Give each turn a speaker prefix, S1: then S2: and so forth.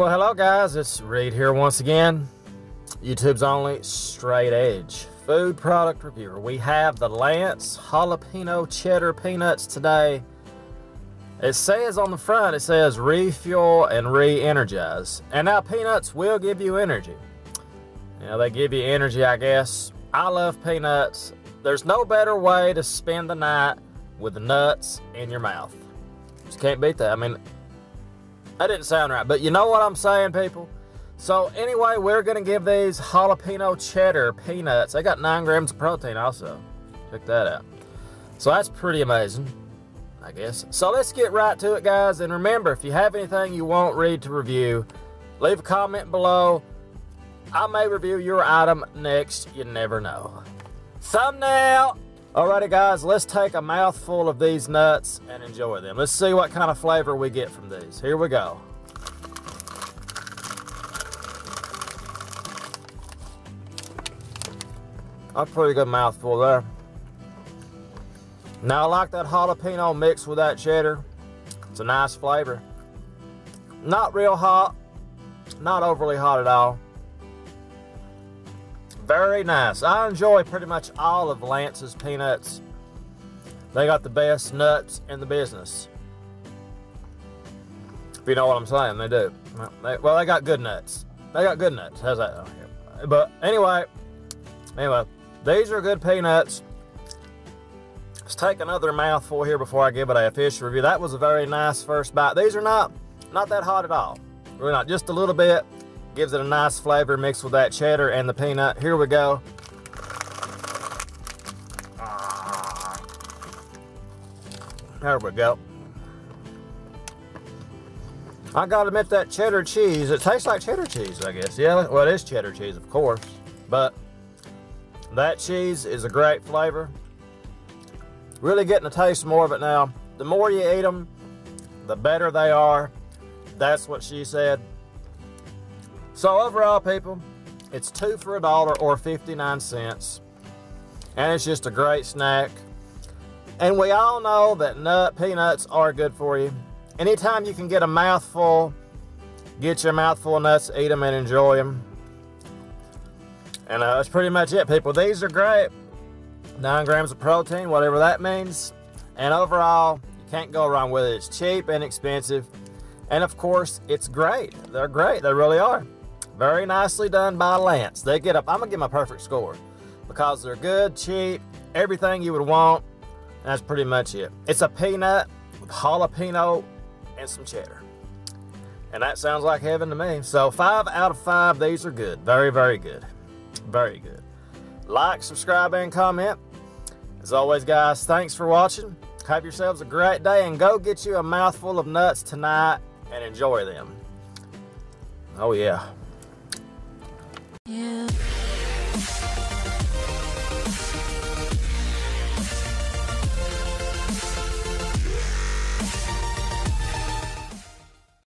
S1: Well, hello guys, it's Reed here once again. YouTube's only straight edge food product reviewer. We have the Lance Jalapeno Cheddar Peanuts today. It says on the front, it says refuel and re-energize. And now peanuts will give you energy. Know, they give you energy, I guess. I love peanuts. There's no better way to spend the night with the nuts in your mouth. Just can't beat that. I mean, that didn't sound right, but you know what I'm saying, people? So anyway, we're gonna give these jalapeno cheddar peanuts. They got nine grams of protein also. Check that out. So that's pretty amazing, I guess. So let's get right to it, guys. And remember, if you have anything you want Reed to review, leave a comment below. I may review your item next. You never know. Thumbnail! Alrighty guys, let's take a mouthful of these nuts and enjoy them. Let's see what kind of flavor we get from these. Here we go. A pretty good mouthful there. Now I like that jalapeno mixed with that cheddar. It's a nice flavor. Not real hot, not overly hot at all. Very nice. I enjoy pretty much all of Lance's peanuts. They got the best nuts in the business. If you know what I'm saying, they do. well, they got good nuts. They got good nuts. How's that? But anyway, anyway, these are good peanuts. Let's take another mouthful here before I give it a official review. That was a very nice first bite. These are not not that hot at all. Really not. Just a little bit. Gives it a nice flavor mixed with that cheddar and the peanut. Here we go. Ah. There we go. I gotta admit that cheddar cheese, it tastes like cheddar cheese, I guess. Yeah, well, it is cheddar cheese, of course. But that cheese is a great flavor. Really getting to taste more of it now. The more you eat them, the better they are. That's what she said. So overall, people, it's two for a dollar or 59 cents. And it's just a great snack. And we all know that nut peanuts are good for you. Anytime you can get a mouthful, get your mouthful of nuts, eat them and enjoy them. And uh, that's pretty much it, people. These are great. Nine grams of protein, whatever that means. And overall, you can't go wrong with it. It's cheap and expensive. And of course, it's great. They're great. They really are. Very nicely done by Lance. They get up. I'm to give them a perfect score because they're good, cheap, everything you would want. That's pretty much it. It's a peanut with jalapeno and some cheddar. And that sounds like heaven to me. So five out of five, these are good. Very, very good. Very good. Like, subscribe, and comment. As always, guys, thanks for watching. Have yourselves a great day and go get you a mouthful of nuts tonight and enjoy them. Oh, yeah you.